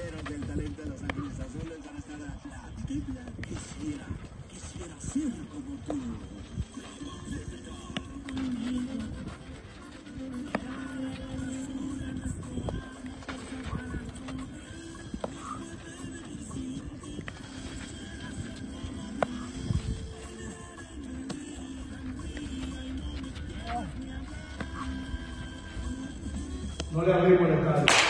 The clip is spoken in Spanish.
pioneros del talento de las administraciones van a estar acá. Quisiera, quisiera ser como tú. No le arrimo el estadio.